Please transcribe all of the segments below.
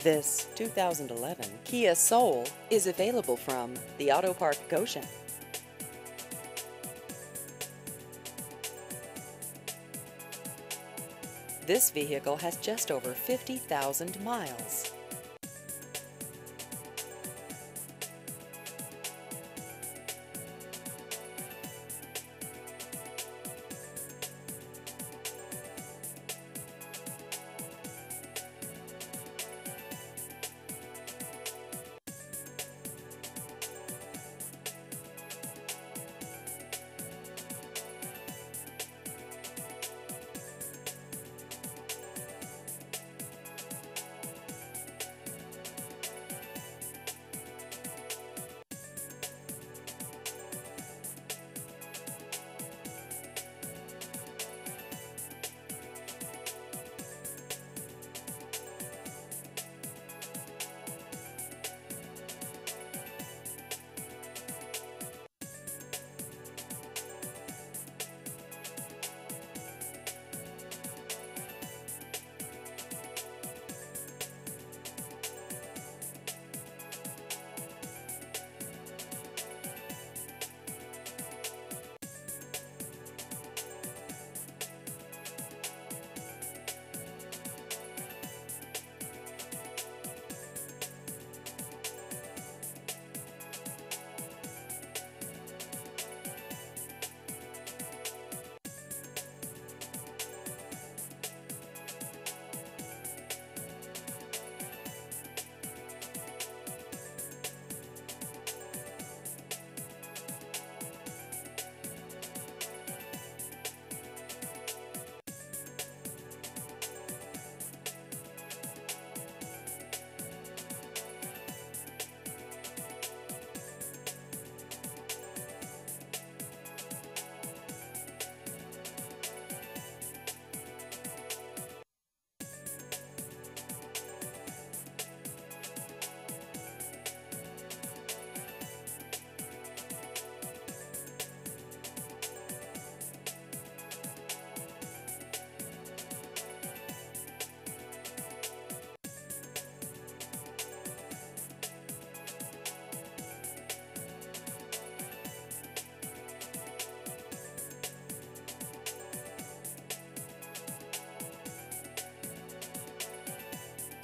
This 2011 Kia Soul is available from the Auto Park Goshen. This vehicle has just over 50,000 miles.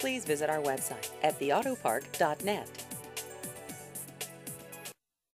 Please visit our website at theautopark.net.